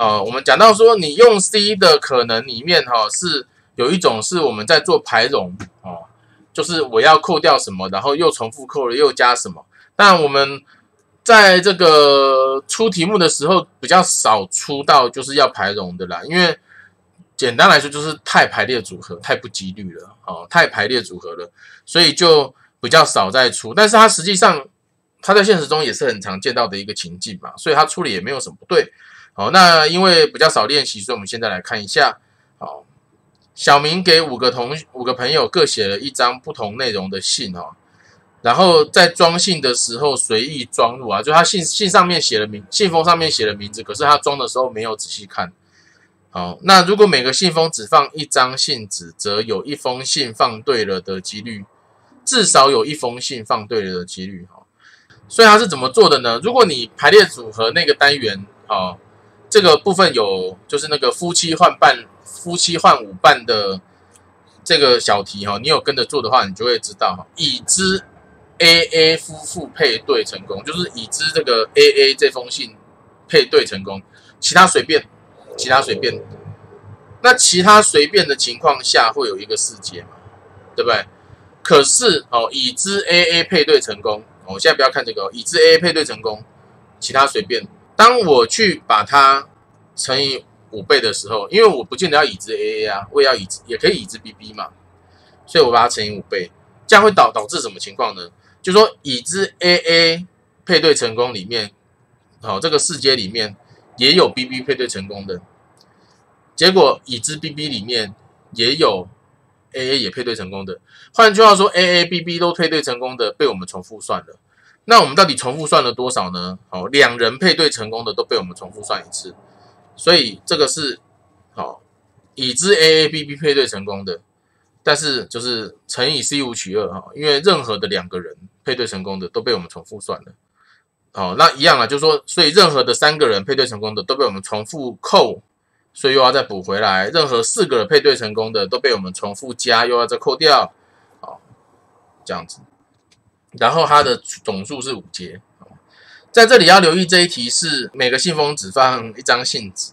呃，我们讲到说你用 C 的可能里面哈是有一种是我们在做排容哦，就是我要扣掉什么，然后又重复扣了又加什么。但我们在这个出题目的时候比较少出到就是要排容的啦，因为简单来说就是太排列组合太不几率了哦，太排列组合了，所以就比较少再出。但是它实际上它在现实中也是很常见到的一个情境嘛，所以它出了也没有什么不对。好，那因为比较少练习，所以我们现在来看一下。好，小明给五个同五个朋友各写了一张不同内容的信哦。然后在装信的时候随意装入啊，就他信信上面写了名，信封上面写了名字，可是他装的时候没有仔细看。好，那如果每个信封只放一张信纸，则有一封信放对了的几率，至少有一封信放对了的几率。哈，所以他是怎么做的呢？如果你排列组合那个单元，哦，这个部分有就是那个夫妻换伴，夫妻换舞伴的这个小题哈，你有跟着做的话，你就会知道哈，已知。A A 夫妇配对成功，就是已知这个 A A 这封信配对成功，其他随便，其他随便。那其他随便的情况下会有一个世界嘛，对不对？可是哦，已知 A A 配对成功，我现在不要看这个，已知 A A 配对成功，其他随便。当我去把它乘以五倍的时候，因为我不见得要已知 A A 啊，我也要已知，也可以已知 B B 嘛，所以我把它乘以五倍，这样会导导致什么情况呢？就说已知 A A 配对成功里面，好，这个世界里面也有 B B 配对成功的，结果已知 B B 里面也有 A A 也配对成功的。换句话说，A A B B 都配对成功的被我们重复算了。那我们到底重复算了多少呢？好，两人配对成功的都被我们重复算一次，所以这个是好已知 A A B B 配对成功的。但是就是乘以 C 五取二哈，因为任何的两个人配对成功的都被我们重复算了。好，那一样啊，就是说，所以任何的三个人配对成功的都被我们重复扣，所以又要再补回来。任何四个人配对成功的都被我们重复加，又要再扣掉。好，这样子。然后它的总数是五阶。在这里要留意这一题是每个信封只放一张信纸。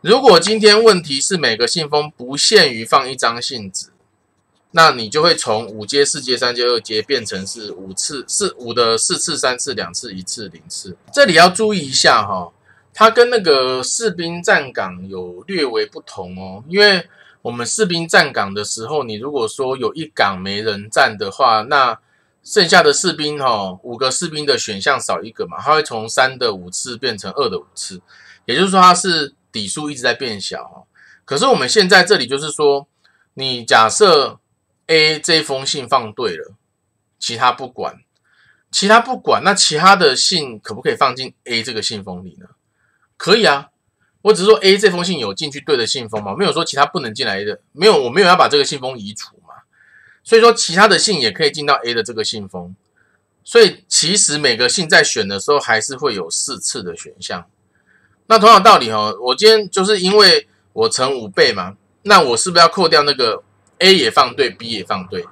如果今天问题是每个信封不限于放一张信纸，那你就会从五阶、四阶、三阶、二阶变成是五次、四五的四次、三次、两次、一次、零次。这里要注意一下哈，它跟那个士兵站岗有略微不同哦。因为我们士兵站岗的时候，你如果说有一岗没人站的话，那剩下的士兵哈，五个士兵的选项少一个嘛，它会从三的五次变成二的五次，也就是说它是。底数一直在变小，可是我们现在这里就是说，你假设 A 这封信放对了，其他不管，其他不管，那其他的信可不可以放进 A 这个信封里呢？可以啊，我只是说 A 这封信有进去对的信封嘛，没有说其他不能进来的，没有，我没有要把这个信封移除，所以说其他的信也可以进到 A 的这个信封，所以其实每个信在选的时候还是会有四次的选项。那同样道理哈，我今天就是因为我乘五倍嘛，那我是不是要扣掉那个 A 也放对，B 也放对？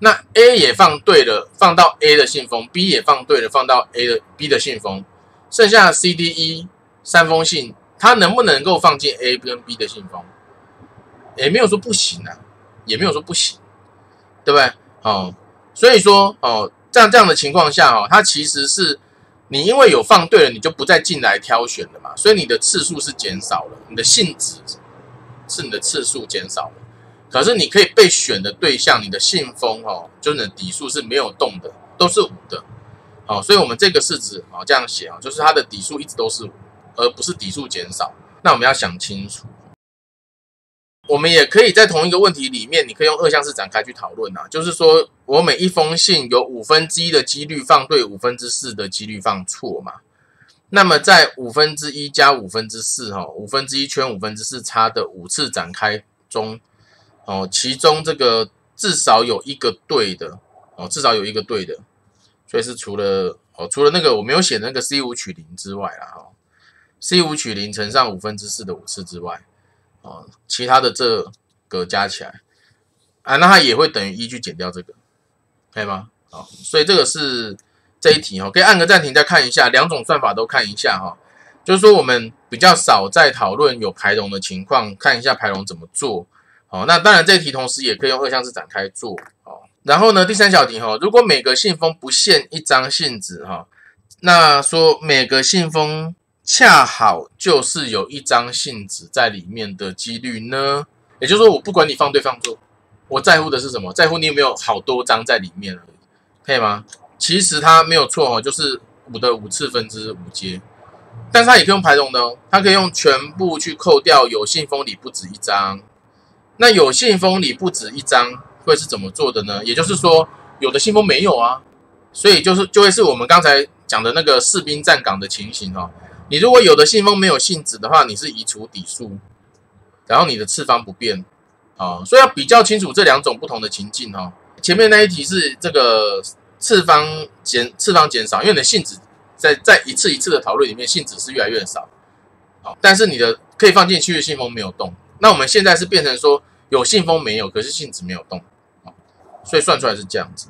那 A 也放对了，放到 A 的信封；B 也放对了，放到 A 的 B 的信封。剩下 C、D、E 三封信，它能不能够放进 A 跟 B 的信封？也没有说不行啊，也没有说不行，对不对？哦，所以说哦，在这样的情况下哦，它其实是。你因为有放对了，你就不再进来挑选了嘛，所以你的次数是减少了，你的性质是你的次数减少了，可是你可以被选的对象，你的信封哦，就是你的底数是没有动的，都是五的，哦，所以我们这个式子哦这样写啊，就是它的底数一直都是五，而不是底数减少，那我们要想清楚。我们也可以在同一个问题里面，你可以用二项式展开去讨论啊。就是说我每一封信有五分之一的几率放对，五分之四的几率放错嘛。那么在五分之一加五分之四哈，五分之一圈五分之四差的五次展开中，哦，其中这个至少有一个对的哦，至少有一个对的，所以是除了哦，除了那个我没有写那个 C 五取零之外啦哈，C 五取零乘上五分之四的五次之外。哦，其他的这个加起来啊，那它也会等于一去减掉这个，可以吗？好，所以这个是这一题哈，可以按个暂停再看一下，两种算法都看一下哈。就是说我们比较少在讨论有排龙的情况，看一下排龙怎么做。好，那当然这题同时也可以用二项式展开做。好，然后呢，第三小题哈，如果每个信封不限一张信纸哈，那说每个信封恰好就是有一张信纸在里面的几率呢？也就是说，我不管你放对放错，我在乎的是什么？在乎你有没有好多张在里面而已，可以吗？其实它没有错哦，就是五的五次分之五阶。但是它也可以用排龙的哦，它可以用全部去扣掉有信封里不止一张。那有信封里不止一张会是怎么做的呢？也就是说，有的信封没有啊，所以就是就会是我们刚才讲的那个士兵站岗的情形哦。你如果有的信封没有信纸的话，你是移除底数，然后你的次方不变啊，所以要比较清楚这两种不同的情境哦。前面那一题是这个次方减次方减少，因为你的信纸。在在一次一次的讨论里面，信纸是越来越少，好，但是你的可以放进去的信封没有动。那我们现在是变成说有信封没有，可是信纸没有动，好，所以算出来是这样子。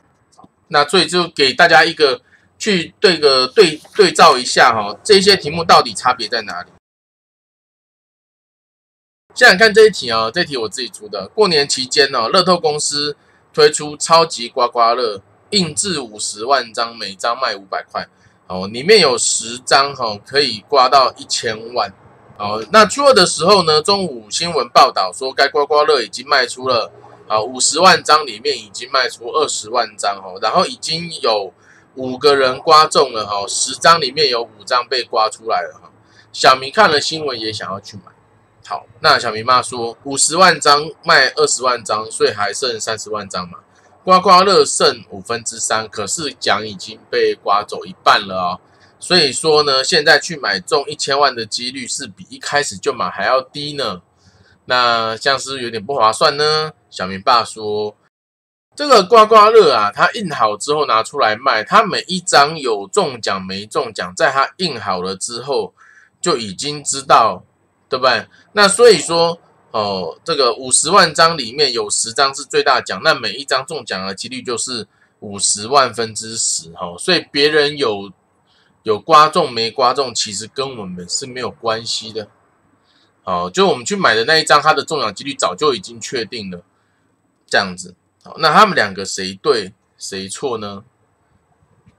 那所以就给大家一个去对个对对照一下哈，这些题目到底差别在哪里？现在看这一题啊，这题我自己出的。过年期间呢，乐透公司推出超级刮刮乐，印制五十万张，每张卖五百块。哦，里面有十张哈，可以刮到一千万。哦，那初二的时候呢，中午新闻报道说，该刮刮乐已经卖出了啊五十万张，里面已经卖出二十万张哦，然后已经有五个人刮中了哈，十张里面有五张被刮出来了哈。小明看了新闻也想要去买。好，那小明妈说五十万张卖二十万张，所以还剩三十万张嘛。刮刮乐剩五分之三，可是奖已经被刮走一半了哦。所以说呢，现在去买中一千万的几率是比一开始就买还要低呢。那像是有点不划算呢。小明爸说，这个刮刮乐啊，它印好之后拿出来卖，它每一张有中奖没中奖，在它印好了之后就已经知道，对不对？那所以说。哦，这个五十万张里面有十张是最大奖，那每一张中奖的几率就是五十万分之十哈，所以别人有有刮中没刮中，其实跟我们是没有关系的。好，就我们去买的那一张，它的中奖几率早就已经确定了，这样子。那他们两个谁对谁错呢？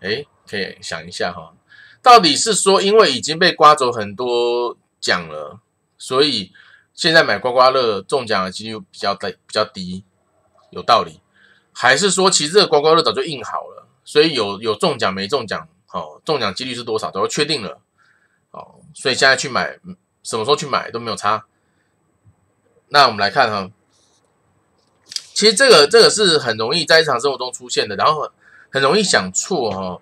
哎，可以想一下哈，到底是说因为已经被刮走很多奖了，所以。现在买刮刮乐中奖的几率比较低，比较低，有道理。还是说，其实这个刮刮乐早就印好了，所以有有中奖没中奖，哦，中奖几率是多少都确定了，哦，所以现在去买，什么时候去买都没有差。那我们来看哈，其实这个这个是很容易在日常生活中出现的，然后很容易想错哈。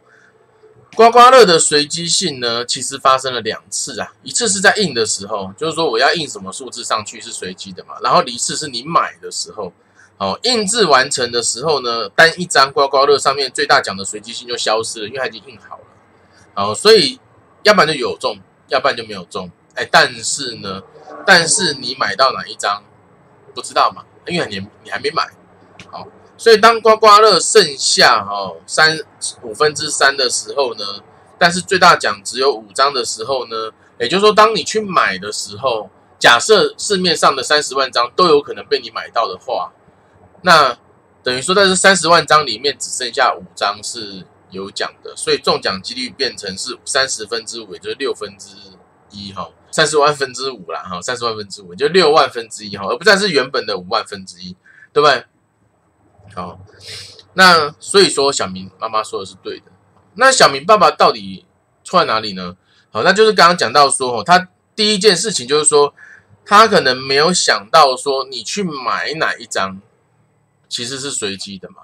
刮刮乐的随机性呢，其实发生了两次啊。一次是在印的时候，就是说我要印什么数字上去是随机的嘛。然后一次是你买的时候，哦，印制完成的时候呢，单一张刮刮乐上面最大奖的随机性就消失了，因为它已经印好了。哦，所以要不然就有中，要不然就没有中。哎，但是呢，但是你买到哪一张不知道嘛？因为你你还没买，好。所以当刮刮乐剩下哈三五分之三的时候呢，但是最大奖只有五张的时候呢，也就是说，当你去买的时候，假设市面上的三十万张都有可能被你买到的话，那等于说在这三十万张里面只剩下五张是有奖的，所以中奖几率变成是三十分之五，也就是六分之一哈，三十万分之五啦哈，三十万分之五就六万分之一哈，而不再是原本的五万分之一，对不对？好，那所以说小明妈妈说的是对的。那小明爸爸到底错在哪里呢？好，那就是刚刚讲到说，哦，他第一件事情就是说，他可能没有想到说，你去买哪一张其实是随机的嘛。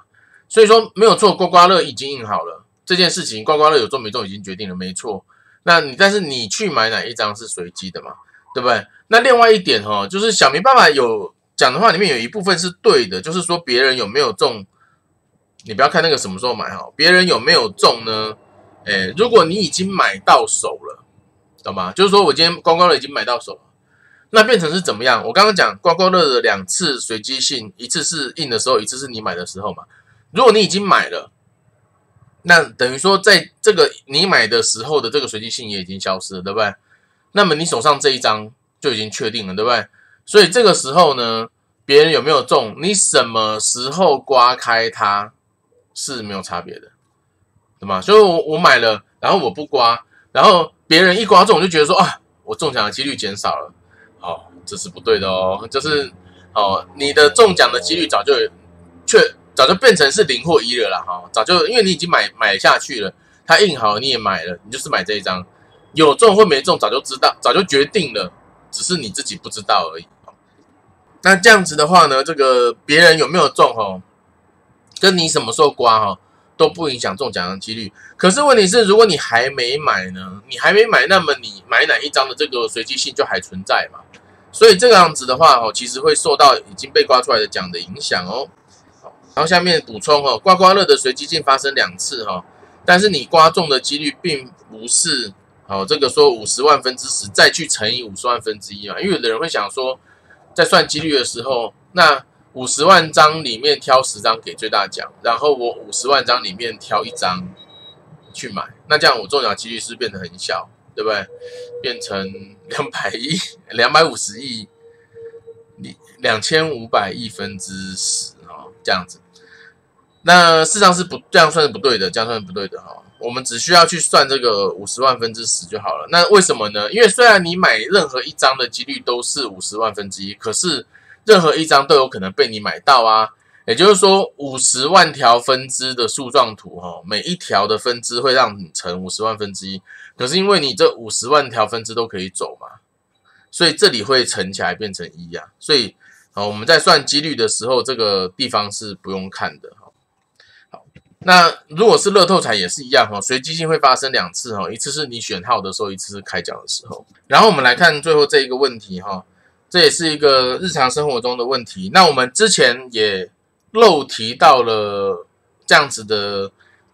所以说没有错，刮刮乐已经印好了这件事情，刮刮乐有中没中已经决定了，没错。那你但是你去买哪一张是随机的嘛，对不对？那另外一点哈，就是小明爸爸有。讲的话里面有一部分是对的，就是说别人有没有中，你不要看那个什么时候买哈，别人有没有中呢？哎，如果你已经买到手了，懂吗？就是说我今天刮刮乐已经买到手了，那变成是怎么样？我刚刚讲刮刮乐的两次随机性，一次是印的时候，一次是你买的时候嘛。如果你已经买了，那等于说在这个你买的时候的这个随机性也已经消失了，对不对？那么你手上这一张就已经确定了，对不对？所以这个时候呢，别人有没有中，你什么时候刮开它是没有差别的，对吗？所以我我买了，然后我不刮，然后别人一刮中，我就觉得说啊，我中奖的几率减少了，哦，这是不对的哦，就是哦，你的中奖的几率早就确早就变成是零或一了啦，哈，早就因为你已经买买下去了，它印好你也买了，你就是买这一张，有中或没中早就知道，早就决定了，只是你自己不知道而已。那这样子的话呢，这个别人有没有中哦，跟你什么时候刮哈都不影响中奖的几率。可是问题是，如果你还没买呢，你还没买，那么你买哪一张的这个随机性就还存在嘛？所以这个样子的话哦，其实会受到已经被刮出来的奖的影响哦。然后下面补充哦，刮刮乐的随机性发生两次哈，但是你刮中的几率并不是哦，这个说五十万分之十再去乘以五十万分之一嘛，因为有的人会想说。在算几率的时候，那五十万张里面挑十张给最大奖，然后我五十万张里面挑一张去买，那这样我中奖几率是变得很小，对不对？变成两百亿、两百五十亿、两两千五百亿分之十哦，这样子。那事实上是不这样算是不对的，这样算是不对的哈。我们只需要去算这个五十万分之十就好了。那为什么呢？因为虽然你买任何一张的几率都是五十万分之一，可是任何一张都有可能被你买到啊。也就是说，五十万条分支的树状图，哈，每一条的分支会让你乘五十万分之一。可是因为你这五十万条分支都可以走嘛，所以这里会乘起来变成一啊。所以啊，我们在算几率的时候，这个地方是不用看的。那如果是乐透彩也是一样哈，随机性会发生两次哈，一次是你选号的时候，一次是开奖的时候。然后我们来看最后这一个问题哈，这也是一个日常生活中的问题。那我们之前也漏提到了这样子的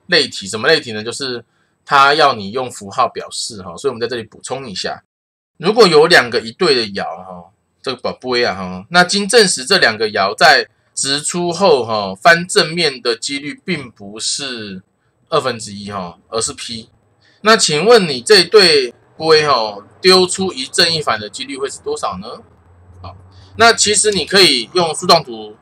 类题，什么类题呢？就是它要你用符号表示哈，所以我们在这里补充一下，如果有两个一对的爻哈，这个宝贝啊哈，那经证实这两个爻在。直出后哈翻正面的几率并不是二分之一哈，而是 P。那请问你这对龟哈丢出一正一反的几率会是多少呢？好，那其实你可以用树状图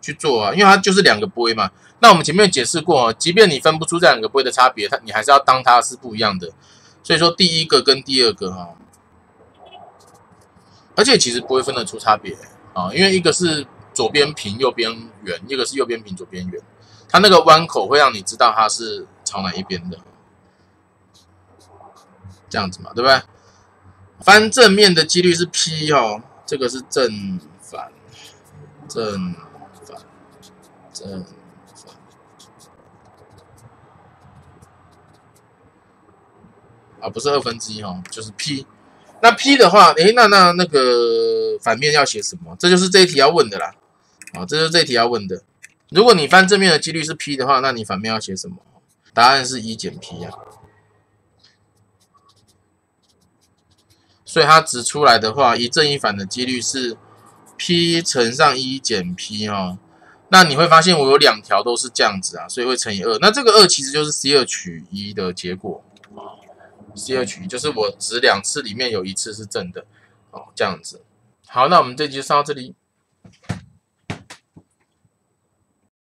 去做啊，因为它就是两个龟嘛。那我们前面解释过，即便你分不出这两个龟的差别，它你还是要当它是不一样的。所以说第一个跟第二个哈，而且其实不会分得出差别啊，因为一个是。左边平，右边圆，一个是右边平，左边圆。它那个弯口会让你知道它是朝哪一边的，这样子嘛，对不对？翻正面的几率是 P 哦，这个是正反，正反，正反，啊，不是二分之一哦，就是 P。那 P 的话，诶，那那那个反面要写什么？这就是这一题要问的啦。好，这是这题要问的。如果你翻正面的几率是 P 的话，那你反面要写什么？答案是一减 P 啊。所以它指出来的话，一正一反的几率是 P 乘上一减 P 哦。那你会发现我有两条都是这样子啊，所以会乘以二。那这个二其实就是 C 二取一的结果啊。C 二取一就是我指两次里面有一次是正的哦，这样子。好，那我们这集就上到这里。